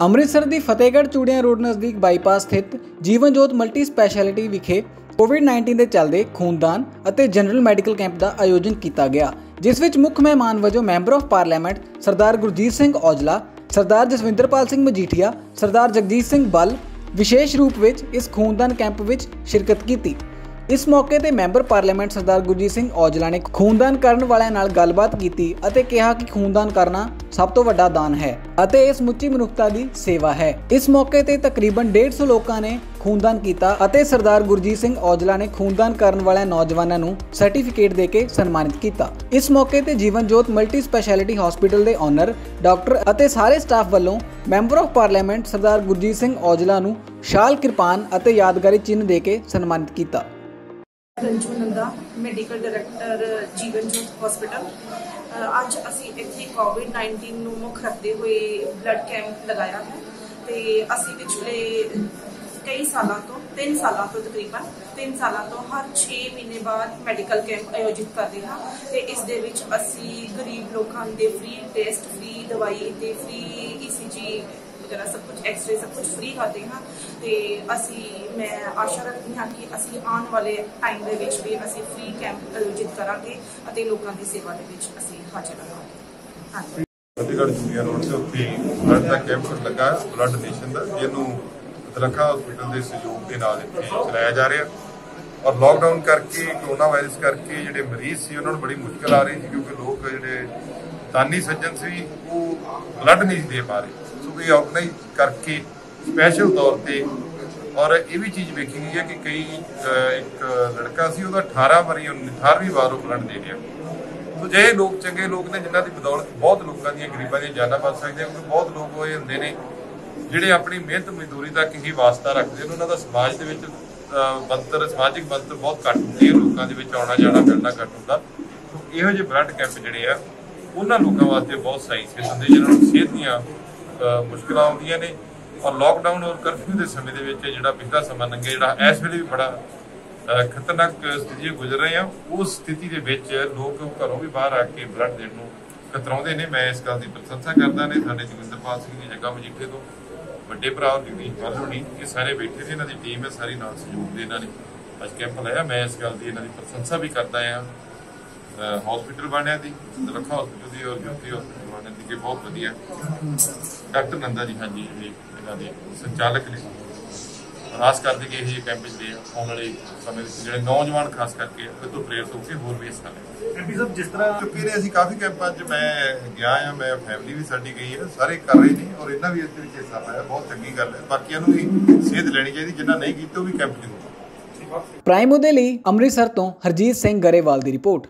ਅੰਮ੍ਰਿਤਸਰ ਦੀ Fatehgarh Churian road ਨਜ਼ਦੀਕ bypass ਸਥਿਤ ਜੀਵਨ ਜੋਤ ਮਲਟੀ ਸਪੈਸ਼ਲਿਟੀ ਵਿਖੇ ਕੋਵਿਡ-19 ਦੇ ਚੱਲਦੇ ਖੂਨਦਾਨ ਅਤੇ ਜਨਰਲ ਮੈਡੀਕਲ ਕੈਂਪ ਦਾ ਆਯੋਜਨ ਕੀਤਾ ਗਿਆ, ਜਿਸ ਵਿੱਚ ਮੁੱਖ ਮਹਿਮਾਨ ਵਜੋਂ member of parliament Sardar Gurjeet Singh Aujla, Sardar Jaswinderpal Singh Majithia, Sardar Jagjit Singh Ball, ਵਿਸ਼ੇਸ਼ ਰੂਪ ਵਿੱਚ ਇਸ ਖੂਨਦਾਨ ਕੈਂਪ ਵਿੱਚ ਸ਼ਿਰਕਤ ਕੀਤੀ। ਇਸ ਮੌਕੇ ਤੇ ਮੈਂਬਰ ਪਾਰਲੀਮੈਂਟ ਸਰਦਾਰ ਗੁਰਜੀਤ ਸਿੰਘ ਔਜਲਾ ਨੇ ਖੂਨਦਾਨ ਕਰਨ ਵਾਲਿਆਂ ਨਾਲ ਗੱਲਬਾਤ ਕੀਤੀ ਅਤੇ ਕਿਹਾ ਕਿ ਖੂਨਦਾਨ ਕਰਨਾ ਸਭ ਤੋਂ ਵੱਡਾ ਦਾਨ ਹੈ ਅਤੇ ਇਹ ਸਮੁੱਚੀ ਮਨੁੱਖਤਾ ਦੀ ਸੇਵਾ ਹੈ। ਇਸ ਮੌਕੇ ਤੇ ਤਕਰੀਬਨ 150 ਲੋਕਾਂ ਨੇ ਖੂਨਦਾਨ ਕੀਤਾ ਅਤੇ ਸਰਦਾਰ ਗੁਰਜੀਤ ਸਿੰਘ ਔਜਲਾ ਨੇ ਖੂਨਦਾਨ ਕਰਨ ਵਾਲਿਆਂ ਨੌਜਵਾਨਾਂ ਨੂੰ ਸਰਟੀਫਿਕੇਟ ਦੇ ਕੇ ਸਨਮਾਨਿਤ ਕੀਤਾ। ਇਸ ਮੌਕੇ ਤੇ Jeevan Jot multi speciality hospital ਦੇ ਓਨਰ, ਡਾਕਟਰ ਅਤੇ ਸਾਰੇ ਸਟਾਫ ਵੱਲੋਂ member of parliament Sardar Gurjeet Singh Aujla ਨੂੰ ਸ਼ਾਲ, ਕਿਰਪਾਨ ਅਤੇ ਯਾਦਗਾਰੀ ਚਿੰਨ੍ਹ ਦੇ ਕੇ ਸਨਮਾਨਿਤ ਕੀਤਾ। Ranju Nanda medical director Jeevan Jot hospital ਅੱਜ ਅਸੀਂ ਇੱਥੇ ਕੋਵਿਡ-19 ਨੂੰ ਮੁੱਖ ਰੱਖਦੇ ਹੋਏ ਬਲੱਡ ਕੈਂਪ ਲਗਾਇਆ ਹੈ ਤੇ ਅਸੀਂ ਪਿਛਲੇ ਕਈ ਸਾਲਾਂ ਤੋਂ 3 ਸਾਲਾਂ ਤੋਂ ਤਕਰੀਬਨ 3 ਸਾਲਾਂ ਤੋਂ ਹਰ 6 ਮਹੀਨੇ ਬਾਅਦ ਮੈਡੀਕਲ ਕੈਂਪ ਆਯੋਜਿਤ ਕਰਦੇ ਹਾਂ ਤੇ ਇਸ ਦੇ ਵਿੱਚ ਅਸੀਂ ਗਰੀਬ ਲੋਕਾਂ ਦੇ ਫ੍ਰੀ ਟੈਸਟ ਫ੍ਰੀ ਦਵਾਈ ਤੇ ਫ੍ਰੀ ਈਸੀਜੀ ਵਗੈਰਾ ਸਭ ਕੁਝ ਐਕਸ-ਰੇ ਸਭ ਕੁਝ ਫ੍ਰੀ ਕਰਦੇ ਹਾਂ ਤੇ ਅਸੀਂ, ਮੈਂ ਆਸ਼ਾ ਰੱਖਦੀ ਹਾਂ ਕਿ ਅਸੀਂ ਆਉਣ ਵਾਲੇ ਟਾਈਮ ਦੇ ਵਿੱਚ ਵੀ ਅਸੀਂ ਫ੍ਰੀ ਕੈਂਪ ਆਯੋਜਿਤ ਕਰਾਂਗੇ ਅਤੇ ਲੋਕਾਂ ਦੀ ਸੇਵਾ ਦੇ ਵਿੱਚ ਅਸੀਂ ਹਾਜ਼ਰ ਰਹਾਂਗੇ। ਧੰਨਵਾਦ ਫਤਿਹਗੜ੍ਹ ਜੂਨੀਅਰ ਰੋਡ ਦੇ ਉੱਤੇ ਬਲੱਡ ਦਾ ਕੈਂਪ ਲੱਗਾ ਬਲੱਡ ਡੋਨੇਸ਼ਨ ਦਾ, ਜਿਹਨੂੰ ਤਲਖਾ ਹਸਪੀਟਲ ਦੇ ਸਹਿਯੋਗ ਦੇ ਨਾਲ ਇੱਥੇ ਚਲਾਇਆ ਜਾ ਰਿਹਾ। ਔਰ ਲੋਕਡਾਊਨ ਕਰਕੇ ਕੋਰੋਨਾ ਵਾਇਰਸ ਕਰਕੇ ਜਿਹੜੇ ਮਰੀਜ਼ ਸੀ, ਉਹਨਾਂ ਨੂੰ ਬੜੀ ਮੁਸ਼ਕਲ ਆ ਰਹੀ ਸੀ ਕਿਉਂਕਿ ਲੋਕ ਜਿਹੜੇ ਦਾਨੀ ਸੱਜਣ ਸੀ, ਉਹ ਬਲੱਡ ਨਹੀਂ ਦੇ ਪਾ ਰਹੇ। ਸੋ ਆਰਗੇਨਾਈਜ਼ ਕਰਕੇ ਸਪੈਸ਼ਲ ਤੌਰ ਤੇ ਔਰ ਇਹ ਵੀ ਚੀਜ਼ ਵੇਖੀ ਗਈ ਹੈ ਕਿ ਕਈ ਇੱਕ ਲੜਕਾ ਸੀ, ਉਹਦਾ 18 ਵਾਰੀ 18ਵੀਂ ਵਾਰ ਉਹ ਬਲੱਡ ਦੇ ਰਿਹਾ। ਸੋ ਜੇ ਲੋਕ, ਚੰਗੇ ਲੋਕ ਨੇ ਜਿਨ੍ਹਾਂ ਦੀ ਬਦੌਲਤ ਬਹੁਤ ਲੋਕਾਂ ਦੀਆਂ ਗਰੀਬਾਂ ਦੀਆਂ ਜਾਨਾਂ ਬਚ ਸਕਦੀਆਂ, ਕਿਉਂਕਿ ਬਹੁਤ ਲੋਕ ਹੋਏ ਹੁੰਦੇ ਨੇ ਜਿਹੜੇ ਆਪਣੀ ਮਿਹਨਤ, ਮਜ਼ਦੂਰੀ ਤੱਕ ਹੀ ਵਾਸਤਾ ਰੱਖਦੇ ਨੇ। ਉਹਨਾਂ ਦਾ ਸਮਾਜ ਦੇ ਵਿੱਚ ਬੰਤਰ ਸਮਾਜਿਕ ਬੰਤਰ ਬਹੁਤ ਘੱਟ ਹੁੰਦੀ ਹੈ ਲੋਕਾਂ ਦੇ ਵਿੱਚ ਆਉਣਾ ਜਾਣਾ ਮਿਲਣਾ ਘੱਟ ਹੁੰਦਾ। ਸੋ ਇਹੋ ਜਿਹੇ ਬਲੱਡ ਕੈਂਪ ਜਿਹੜੇ ਆ, ਉਹਨਾਂ ਲੋਕਾਂ ਵਾਸਤੇ ਬਹੁਤ ਸਹੀ ਸਿੱਧ ਹੁੰਦੇ ਜਿਹਨਾਂ ਨੂੰ ਸਿਹਤ ਦੀਆਂ ਮੁਸ਼ਕਲਾਂ ਆਉਂਦੀਆਂ ਨੇ ਔਰ ਲੋਕਡਾਊਨ ਔਰ ਕਰਫਿਊ ਦੇ ਸਮੇਂ ਦੇ ਵਿੱਚ ਜਿਹੜਾ ਪਿਛਲਾ ਸਮਾਂ ਲੰਘਿਆ, ਜਿਹੜਾ ਇਸ ਵੇਲੇ ਵੀ ਬੜਾ ਖਤਰਨਾਕ ਸਥਿਤੀ ਗੁਜ਼ਰ ਰਹੇ ਆ ਉਸ ਸਥਿਤੀ ਦੇ ਵਿੱਚ ਲੋਕ ਘਰੋਂ ਵੀ ਬਾਹਰ ਆ ਕੇ ਬਲੱਡ ਦੇਣ ਨੂੰ ਕਤਰਾਉਂਦੇ ਨੇ। ਮੈਂ ਇਸ ਗੱਲ ਦੀ ਪ੍ਰਸ਼ੰਸਾ ਕਰਦਾ ਨੇ, ਸਾਡੇ ਜਗਿੰਦਰਪਾਲ ਸਿੰਘ ਦੀ ਜਗ੍ਹਾ ਮਜੀਠੇ ਤੋਂ, ਵੱਡੇ ਭਰਾ ਜਗਦੀਸ਼ ਵਾਲੋਣੀ ਇਹ ਸਾਰੇ ਬੈਠੇ ਨੇ, ਇਹਨਾਂ ਦੀ ਟੀਮ ਹੈ, ਸਾਰੀ ਨਾਲ ਸਹਿਯੋਗ ਦੇ ਇਹਨਾਂ ਨੇ ਅੱਜ ਕੈਂਪ ਲਾਇਆ। ਮੈਂ ਇਸ ਗੱਲ ਦੀ ਇਹਨਾਂ ਦੀ ਪ੍ਰਸ਼ੰਸਾ ਵੀ ਕਰਦਾ ਆ ਹਸਪੀਟਲ ਬਣਿਆ ਦੀ ਰੱਖਾ ਹਸਪੀਟਲ ਦੀ ਔਰ ਜੋਤੀ ਹਸਪੀਟਲ ਬਣਿਆ ਦੀ ਕਿ ਬਹੁਤ ਵਧੀਆ। ਡਾਕਟਰ ਨੰਦਾ ਜੀ ਹਾਂਜੀ ਜਿਹੜੇ ਇਹਨਾਂ ਦੇ ਸੰਚਾਲਕ ਨੇ। ਆਸ ਕਰਦੇ ਕਿ ਇਹ ਜਿਹੇ ਕੈਂਪ ਜਿਹੜੇ ਆ, ਆਉਣ ਵਾਲੇ ਸਮੇਂ ਵਿੱਚ ਜਿਹੜੇ ਨੌਜਵਾਨ ਖਾਸ ਕਰਕੇ ਇਹ ਤੋਂ ਪ੍ਰੇਰਿਤ ਹੋ ਕੇ ਹੋਰ ਵੀ ਹਿੱਸਾ ਲੈਣ ਐਮਪੀ ਸਾਹਿਬ ਜਿਸ ਤਰ੍ਹਾਂ ਚੁੱਕੇ ਨੇ ਅਸੀਂ ਕਾਫੀ ਕੈਂਪਾਂ 'ਚ ਮੈਂ ਗਿਆ ਆ ਮੈਂ ਫੈਮਿਲੀ ਵੀ ਸਾਡੀ ਗਈ ਹੈ ਸਾਰੇ ਕਰ ਰਹੇ ਨੇ ਔਰ ਇਹਨਾਂ ਵੀ ਇਸ ਦੇ ਵਿੱਚ ਹਿੱਸਾ ਪਾਇਆ ਬਹੁਤ ਚੰਗੀ ਗੱਲ ਹੈ। ਬਾਕੀਆਂ ਨੂੰ ਵੀ ਸੇਧ ਲੈਣੀ ਚਾਹੀਦੀ ਜਿਨ੍ਹਾਂ ਨਹੀਂ ਕੀਤੀ ਉਹ ਵੀ ਕੈਂਪ ਜ਼ਰੂਰ ਪ੍ਰਾਈਮ ਉਹਦੇ ਲਈ ਅੰਮ੍ਰਿਤਸਰ ਤੋਂ ਹਰਜੀਤ ਸਿੰਘ ਗਰੇਵਾਲ ਦੀ ਰਿਪੋਰਟ।